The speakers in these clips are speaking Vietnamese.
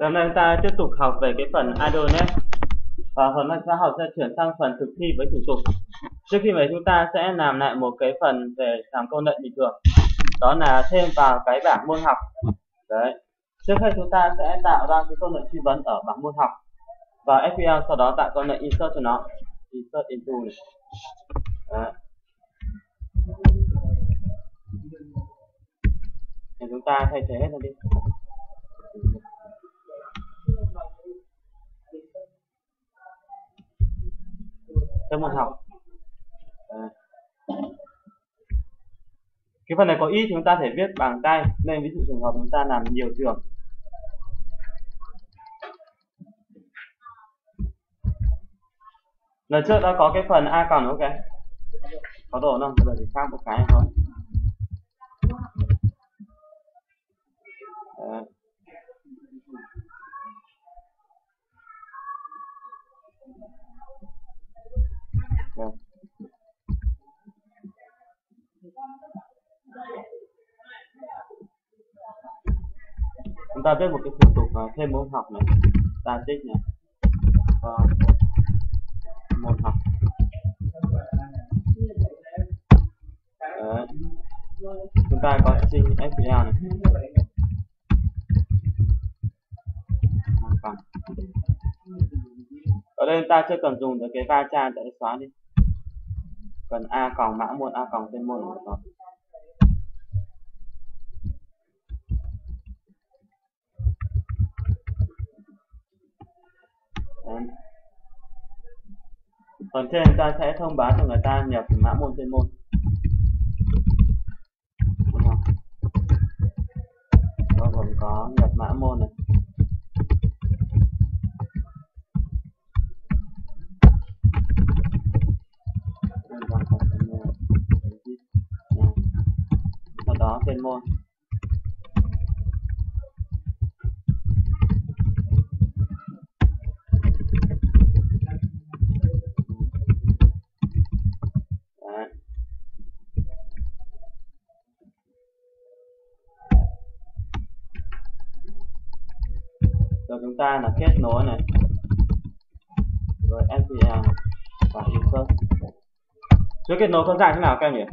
Hôm nay chúng ta tiếp tục học về cái phần Adonet và phần nay chúng ta học sẽ chuyển sang phần thực thi với thủ tục. Trước khi mà chúng ta sẽ làm lại một cái phần về làm công lệnh bình thường. Đó là thêm vào cái bảng môn học. Đấy. Trước hết, chúng ta sẽ tạo ra cái công lệnh truy vấn ở bảng môn học và FPL sau đó tạo công lệnh insert cho nó. Insert into này. Đấy. Thì chúng ta thay thế hết nó đi. Trong môn học. À. cái phần này có ít thì chúng ta thể viết bằng tay, nên ví dụ trường hợp chúng ta làm nhiều trường. Lần trước đã có cái phần a còn ok. Có đồ không bây giờ thì khác, một cái thôi Đấy. Vâng. Chúng ta viết một cái thủ tục uh, thêm môn học này, static này, và môn học. Đấy. Chúng ta có sinh SQL này. Bằng. Ở đây chúng ta chưa cần dùng được cái va chạm để xóa đi cần a còng mã môn a còng tên môn rồi nó phần trên ta sẽ thông báo cho người ta nhập mã môn chuyên môn. Chúng ta là kết nối này. Rồi SQL và user chuỗi kết nối có dạng thế nào các em nhỉ?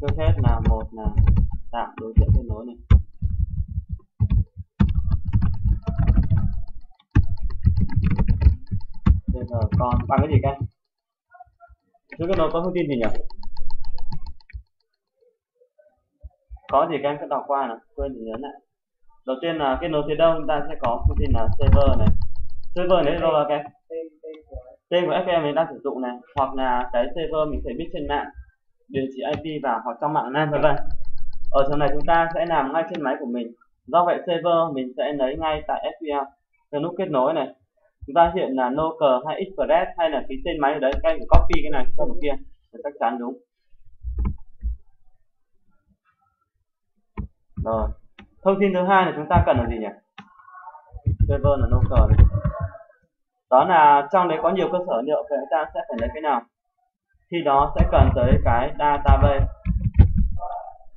Trước hết là một là tạo đối tượng kết nối này. Bây giờ còn bằng cái gì các em chuỗi kết nối có thông tin gì nhỉ? Có gì các em sẽ đọc qua nào? Quên thì nhớ lại đầu tiên là kết nối phía đông chúng ta sẽ có thông tin là server này. Server này đâu là các em? Tên của FM mình đang sử dụng này, hoặc là cái server mình phải biết trên mạng, địa chỉ IP và hoặc trong mạng LAN vân vân. Ở trong này chúng ta sẽ làm ngay trên máy của mình. Do vậy server mình sẽ lấy ngay tại SQL từ nút kết nối này, chúng ta hiện là local hay express hay là cái tên máy ở đấy các anh copy cái này sang một kia để chắc chắn đúng. Rồi thông tin thứ hai là chúng ta cần là gì nhỉ? Server là local này. Đó là trong đấy có nhiều cơ sở liệu thì chúng ta sẽ phải lấy cái nào? Khi đó sẽ cần tới cái database.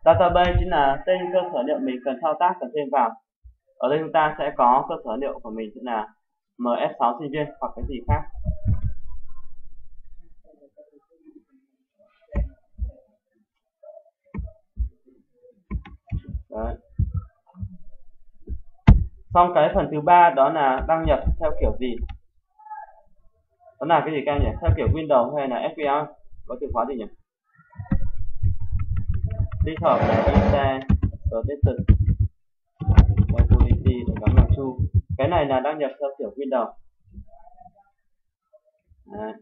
Database chính là tên cơ sở liệu mình cần thao tác cần thêm vào. Ở đây chúng ta sẽ có cơ sở liệu của mình sẽ là ms6 sinh viên hoặc cái gì khác. Đấy xong cái phần thứ ba đó là đăng nhập theo kiểu gì? Đó là cái gì các em nhỉ? Theo kiểu Windows hay là sql có từ khóa gì nhỉ? Tích hợp là Intel Protection Security để gắn vào chu cái này là đăng nhập theo kiểu Windows. Đấy.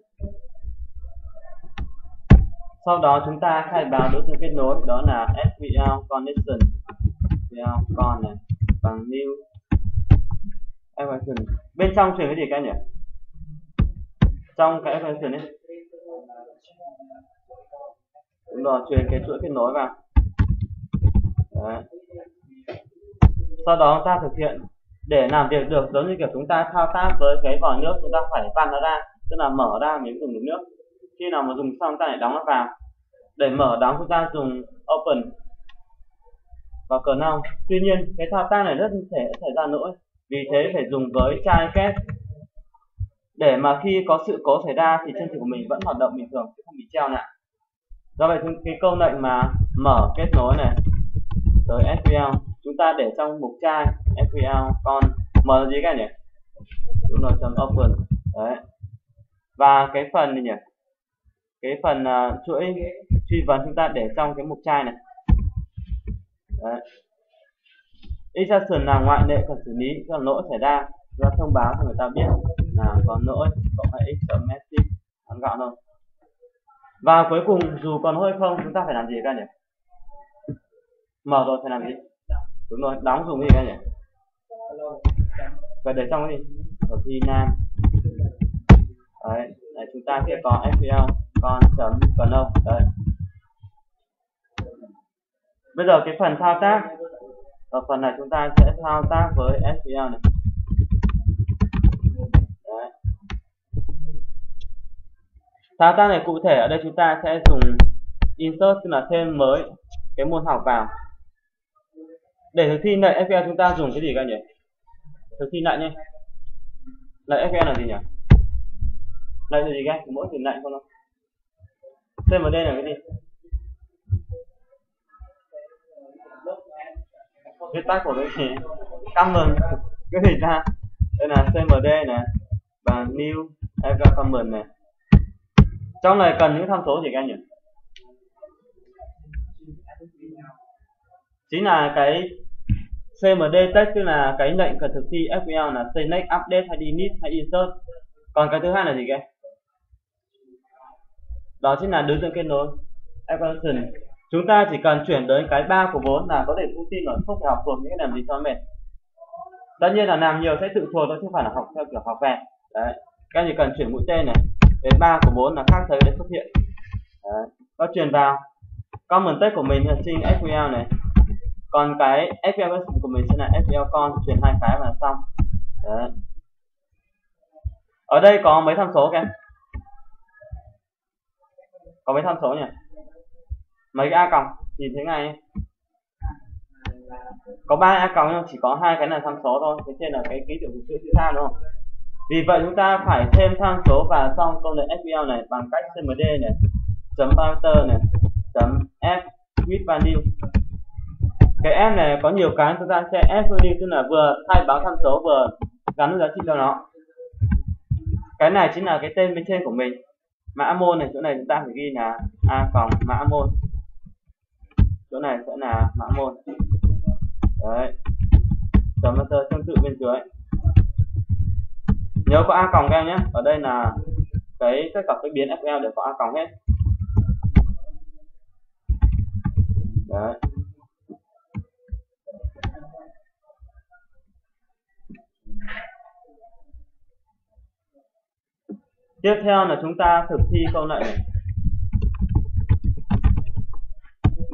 sau đó chúng ta khai báo đối tượng kết nối, đó là SQL connection. SQL con này, bằng new equation bên trong truyền cái gì các anh nhỉ? Trong cái equation ấy đúng rồi truyền cái chuỗi kết nối vào. Đấy. sau đó chúng ta thực hiện. Để làm việc được giống như kiểu chúng ta thao tác với cái vòi nước, chúng ta phải vặn nó ra, tức là mở ra mới dùng được nước. Khi nào mà dùng xong ta lại đóng nó vào. Để mở đóng chúng ta dùng open và cờ nào tuy nhiên, cái thao tác này rất thể xảy ra lỗi vì thế phải dùng với chai kép để mà khi có sự cố xảy ra thì chân thử của mình vẫn hoạt động bình thường chứ không bị treo nè. do vậy cái câu lệnh mà mở kết nối này tới SQL chúng ta để trong mục chai SQL con. Mở gì các nhỉ? Chúng rồi chấm open. Đấy. Và cái phần này nhỉ? Cái phần uh, chuỗi truy vấn chúng ta để trong cái mục chai này. Đấy exception là ngoại lệ cần xử lý do lỗi xảy ra. Do thông báo cho người ta biết là có lỗi cộng hay x message ngắn gọn thôi. Và cuối cùng dù còn hơi không chúng ta phải làm gì các nhỉ? Mở rồi phải làm gì? Đúng rồi đóng dùng gì các nhỉ? Và để trong cái gì? Ở thi nam. Đấy, đấy chúng ta sẽ có FPL con chấm còn đâu? Đấy bây giờ cái phần thao tác ở phần này chúng ta sẽ thao tác với SQL này. Đấy. thao tác này cụ thể ở đây chúng ta sẽ dùng insert tức là thêm mới cái môn học vào. Để thực thi lệnh SQL chúng ta dùng cái gì các nhỉ? Thực thi lệnh nhé. Lệnh SQL là gì nhỉ? Lệnh là gì các mỗi từ lệnh không nó cmd là cái gì? Viết tắt của cái gì comment cái gì ta? Đây là cmd này và new fk comment này trong này cần những tham số gì các nhỉ? Chính là cái cmd text tức là cái lệnh cần thực thi fql là select, update hay delete hay insert. Còn cái thứ hai là gì các? đó chính là đối tượng kết nối. Equation chúng ta chỉ cần chuyển đến cái ba của bốn là có thể thu tin rồi không phải học thuộc những cái làm gì cho mệt tất nhiên là làm nhiều sẽ tự thuộc thôi chứ không phải là học theo kiểu học về đấy, các chỉ cần chuyển mũi tên này đến ba của bốn là khác thấy để xuất hiện. Đấy. nó truyền vào. Comment text của mình là string fql này. Còn cái fql của mình sẽ là fql con, truyền hai cái và xong. Đấy. ở đây có mấy tham số các em? Có mấy tham số nhỉ? Mấy cái a còng? Nhìn thế này, có ba a còng nhưng chỉ có hai cái là tham số thôi. Thế trên là cái ký tự chữ chữ a đúng không? Vì vậy chúng ta phải thêm tham số vào trong công lệnh SQL này bằng cách cmd này chấm parameter này chấm f with value. Cái f này có nhiều cái chúng ta sẽ f value tức là vừa thay báo tham số vừa gắn giá trị cho nó. Cái này chính là cái tên bên trên của mình. Mã môn này chỗ này chúng ta phải ghi là a phòng mã môn chỗ này sẽ là mã môn đấy. Chấm master tương tự bên dưới. Nhớ có a còng các em nhé. Ở đây là cái tất cả cái biến fl đều có a còng hết. Đấy. Tiếp theo là chúng ta thực thi câu lệnh. này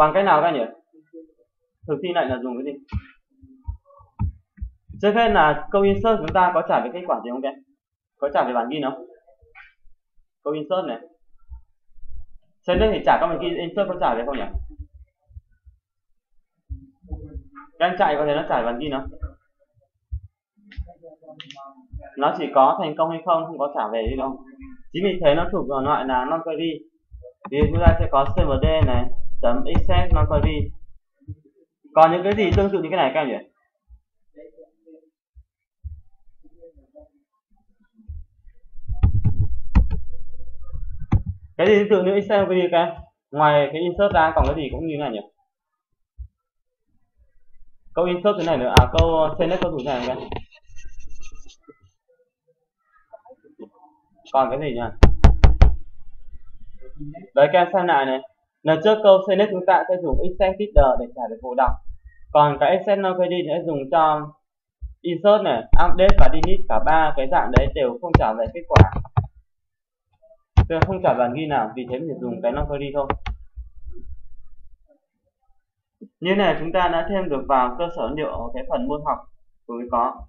bằng cách nào các nhỉ? Thực thi lệnh là dùng cái gì? Trước hết là câu insert chúng ta có trả về kết quả gì không các có trả về bản ghi không câu insert này. Trên đây thì trả các bản ghi insert có trả về không nhỉ? Các anh chạy có thể nó trả bản ghi không nó chỉ có thành công hay không không có trả về đi đâu. Chính vì thế nó thuộc vào loại là non query thì chúng ta sẽ có cmd này chấm exec non query còn những cái gì tương tự như cái này các em nhỉ? Cái gì tương tự như exec query các em ngoài cái insert ra còn cái gì cũng như này nhỉ? Câu insert thế này nữa. À câu uh, select câu thủ này các em còn cái gì nhỉ? Đấy, các em xem lại này lần trước câu select chúng ta sẽ dùng extend header để trả được vụ đọc. Còn cái extend no query sẽ dùng cho insert này, update và delete cả ba cái dạng đấy đều không trả về kết quả. Tôi không trả về ghi nào, vì thế mình dùng cái no query thôi. Như này chúng ta đã thêm được vào cơ sở liệu cái phần môn học vừa có.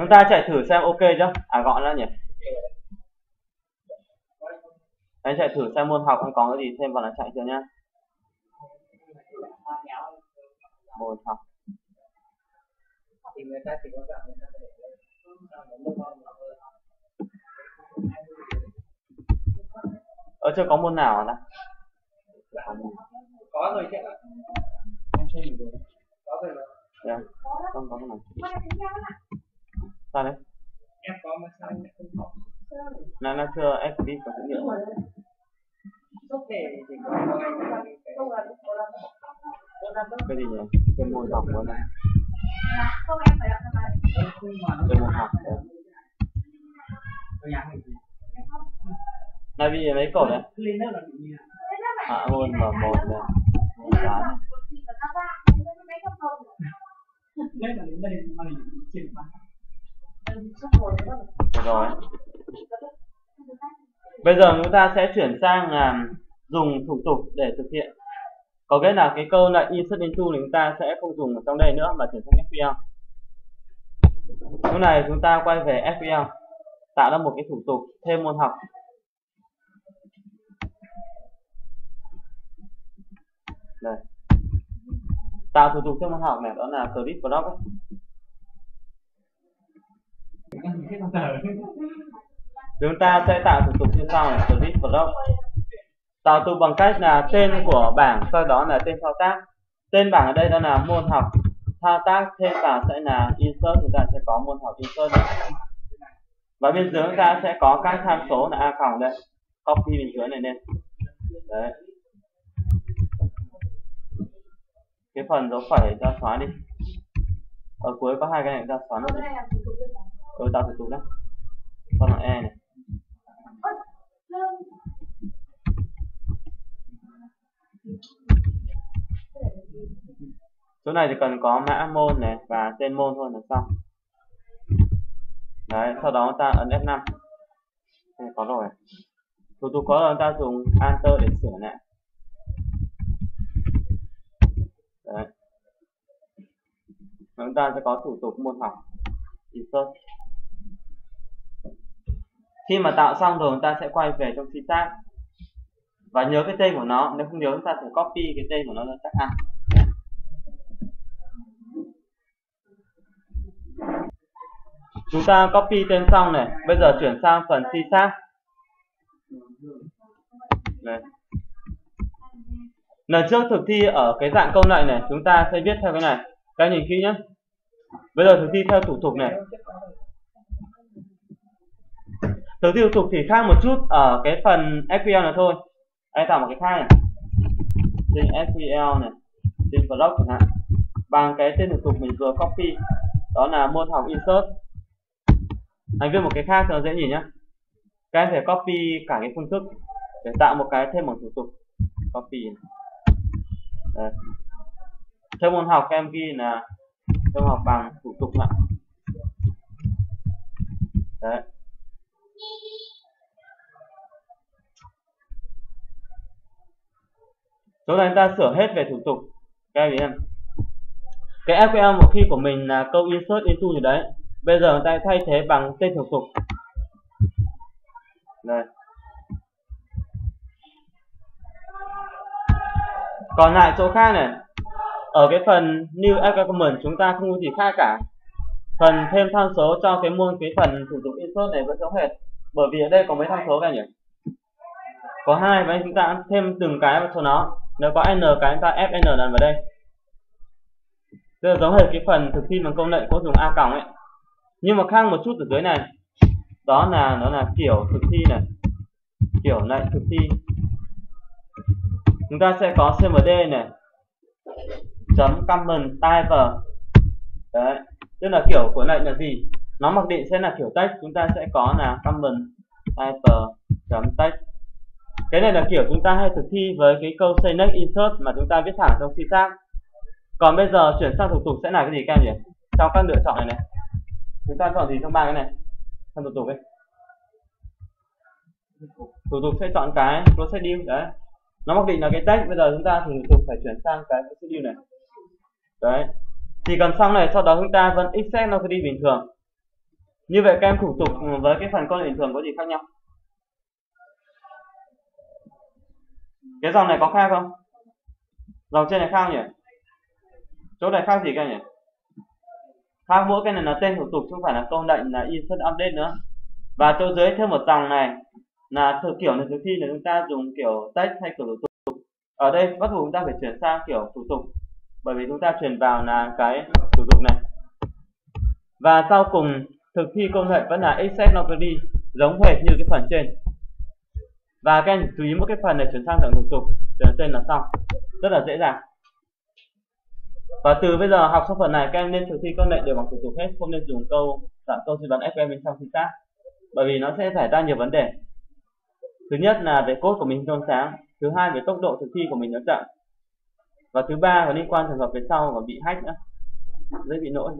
Chúng ta chạy thử xem ok chưa? À gọn ra nhỉ. Anh chạy thử xem môn học anh có cái gì thêm vào là chạy chưa nhá. Môn học. Thì người ta chỉ có rằng người ta để ở chưa có môn nào à có rồi chứ ạ. Em xem rồi. Có rồi mà dạ. Không có môn nào sao đấy? Em có mà sao em lại không học? Nó nó chưa FB có dữ liệu cái gì nhỉ? Cái môn học của này không em phải đọc bài. Cái môn học đấy. này mấy đấy. Lớp là bị như nào? Hạ môn m một này. môn toán lên là đến đây mà mình chuyển bằng được rồi. Bây giờ chúng ta sẽ chuyển sang là dùng thủ tục để thực hiện. Có nghĩa là cái câu lệnh insert into thì chúng ta sẽ không dùng ở trong đây nữa mà chuyển sang SQL lúc này chúng ta quay về SQL tạo ra một cái thủ tục thêm môn học. Đây. Tạo thủ tục thêm môn học này, đó là credit block ấy. Chúng ta sẽ tạo thủ tục như sau này credit block tạo thủ bằng cách là tên của bảng, sau đó là tên thao tác. Tên bảng ở đây đó là môn học thao tác, thêm vào sẽ là insert, chúng ta sẽ có môn học insert. Này. và bên dưới chúng ta sẽ có các tham số là a còng đây copy bên dưới này lên. Đấy. Cái phần dấu phẩy ra xóa đi. Ở cuối có hai cái này ra xóa nó đi ừ tạo thủ tục đó, con là e này. Chỗ này chỉ cần có mã môn này và tên môn thôi là xong. Đấy sau đó ta ấn F5 đây, có rồi. Thủ tục có rồi ta dùng Enter để sửa lại đấy. Chúng ta sẽ có thủ tục môn học. Insert khi mà tạo xong rồi chúng ta sẽ quay về trong syntax và nhớ cái tên của nó, nếu không nhớ chúng ta phải copy cái tên của nó ra chắc ăn. Chúng ta copy tên xong này, bây giờ chuyển sang phần syntax này lần trước thực thi ở cái dạng câu lệnh này, chúng ta sẽ viết theo cái này. Các nhìn kỹ nhé bây giờ thực thi theo thủ tục này. Từ tiêu thủ tục thì khác một chút ở cái phần SQL này thôi. Anh tạo một cái khác này. Trên SQL này trên block chẳng hạn. Bằng cái tên thủ tục mình vừa copy đó là môn học insert. Anh viết một cái khác cho nó dễ nhìn nhá, các em phải copy cả cái phương thức để tạo một cái thêm một thủ tục copy. Đấy. thêm môn học các em ghi là theo học bằng thủ tục ạ. Đấy chỗ này chúng ta sửa hết về thủ tục. Các em em cái SQL một khi của mình là câu insert into gì đấy. Bây giờ người ta thay thế bằng tên thủ tục. Đây. Còn lại chỗ khác này. Ở cái phần new argument chúng ta không có gì khác cả. Phần thêm tham số cho cái môn cái phần thủ tục insert này vẫn giống hệt bởi vì ở đây có mấy tham số các nhỉ? Có hai và chúng ta thêm từng cái vào cho nó. Nếu có n cái, chúng ta fn lần vào đây. Đây là giống hệt cái phần thực thi bằng công lệnh có dùng a còng ấy. Nhưng mà khác một chút ở dưới này. Đó là, nó là kiểu thực thi này. Kiểu lệnh thực thi. Chúng ta sẽ có cmd này. Chấm comment type đấy. Tức là kiểu của lệnh là gì? Nó mặc định sẽ là kiểu text, chúng ta sẽ có là common type uh, chấm text. Cái này là kiểu chúng ta hay thực thi với cái câu say next insert mà chúng ta viết thẳng trong syntax. Còn bây giờ chuyển sang thủ tục sẽ là cái gì các em nhỉ? Trong các lựa chọn này này. Chúng ta chọn gì trong ba cái này? Trong thủ tục ấy. Thủ tục sẽ chọn cái procedure, đấy. Nó mặc định là cái text, bây giờ chúng ta thì thủ tục phải chuyển sang cái procedure này. Đấy. Chỉ cần xong này, sau đó chúng ta vẫn exec nó cứ đi bình thường như vậy các em thủ tục với cái phần công lệnh thường có gì khác nhau? Cái dòng này có khác không? Dòng trên này khác nhỉ? Chỗ này khác gì các nhỉ? Khác mỗi cái này là tên thủ tục chứ không phải là câu lệnh là insert update nữa. Và chỗ dưới thêm một dòng này là thực kiểu này thực thi là chúng ta dùng kiểu text hay kiểu thủ tục. Ở đây, bắt buộc chúng ta phải chuyển sang kiểu thủ tục. Bởi vì chúng ta chuyển vào là cái thủ tục này. Và sau cùng thực thi công lệnh vẫn là accept đi, giống hệt như cái phần trên. Và các em chú ý một cái phần này chuyển sang dạng thủ tục chuyển tên là xong, rất là dễ dàng. Và từ bây giờ học xong phần này, các em nên thực thi công lệnh đều bằng thủ tục hết, không nên dùng câu dạng câu suy đoán fm bên trong chính xác bởi vì nó sẽ giải ra nhiều vấn đề. Thứ nhất là về cốt của mình trong sáng, thứ hai về tốc độ thực thi của mình nó chậm. Và thứ ba có liên quan trường hợp về sau và bị hack nữa, dễ bị lỗi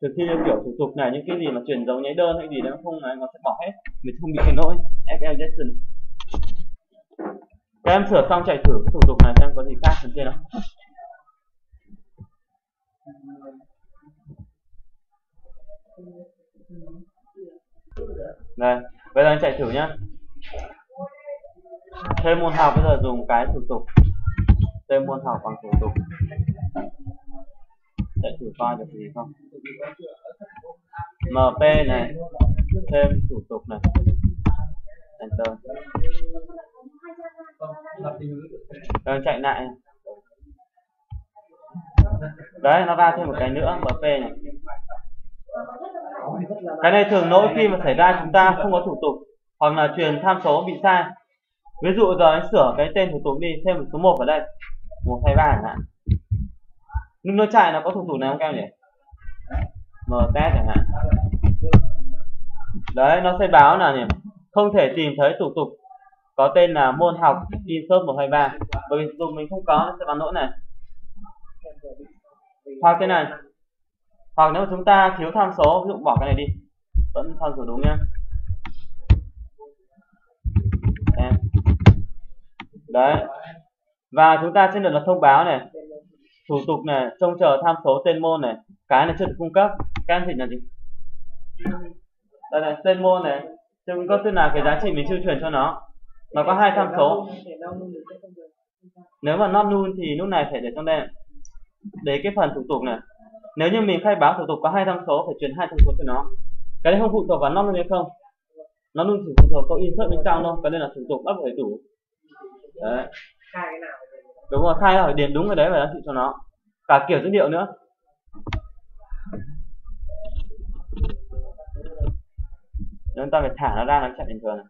từ khi kiểu thủ tục này, những cái gì mà chuyển dấu nháy đơn hay gì đó không là nó sẽ bỏ hết. Mình không bị cái lỗi FL Jackson. Các em sửa xong chạy thử cái thủ tục này xem có gì khác trên trên không đây, bây giờ anh chạy thử nhá. Thêm môn học, bây giờ dùng cái thủ tục. Thêm môn học bằng thủ tục. Chạy thử coi được gì không? Mp này, thêm thủ tục này. Enter rồi, chạy lại. Đấy, nó ra thêm một cái nữa mp này. Cái này thường lỗi khi mà xảy ra chúng ta không có thủ tục hoặc là truyền tham số bị sai. Ví dụ giờ anh sửa cái tên thủ tục đi, thêm một số 1 vào đây. Một, hai, ba chẳng hạn. Nhưng nó chạy nó có thủ tục này không các em nhỉ? M test chẳng hạn. Đấy, nó sẽ báo là nhỉ không thể tìm thấy thủ tục có tên là môn học insert 123 bởi vì dùng mình không có, nó sẽ báo lỗi này. Hoặc thế này. Hoặc nếu chúng ta thiếu tham số, ví dụ bỏ cái này đi. Vẫn tham số đúng nhá. Đấy. Và chúng ta sẽ được là thông báo này. Thủ tục này, trông chờ tham số tên môn này cái này chưa được cung cấp. Các anh thì là gì đây này tên môn này. Chưa cung cấp tức là cái giá trị mình chưa truyền cho nó. Nó có hai tham số. Nếu mà not null thì lúc này phải để trong đây để cái phần thủ tục này. Nếu như mình khai báo thủ tục có hai tham số phải truyền hai tham số cho nó. Cái này không phụ thuộc vào not null hay không? Nó luôn chỉ phụ thuộc câu insert bên trong thôi cái đây là thủ tục bắt phải đủ. Đấy. Đúng rồi khai hỏi điền đúng cái đấy và giá trị cho nó. Cả kiểu dữ liệu nữa chúng ta phải thả nó ra nó chạy bình thường. Này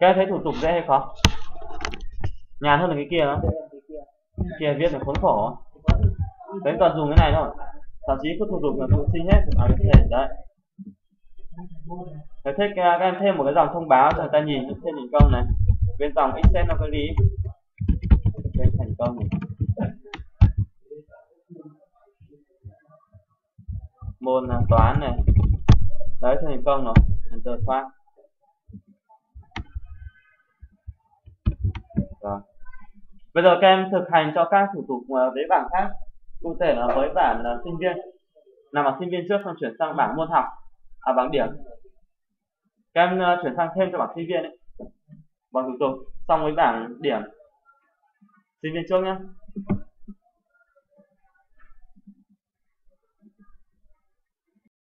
các thấy thủ tục dễ hay khó? Nhàn hơn là cái kia đó kia viết là khốn khổ. Đấy toàn dùng cái này thôi. Thậm chí có thủ tục là tôi sinh hết à, cái đấy. Thế thích các em thêm một cái dòng thông báo cho người ta nhìn thêm thành công này. Bên dòng Excel nó có lý bên thành công này. môn à, toán này đấy thành công vâng rồi enter phát rồi. Bây giờ các em thực hành cho các thủ tục ờ, với bảng khác. Cụ thể là với bảng là sinh viên. Nằm ở sinh viên trước xong chuyển sang bảng môn học. À bảng điểm. Các em uh, chuyển sang thêm cho bảng sinh viên ấy. Bằng thủ tục. Xong với bảng điểm. Sinh viên trước nhé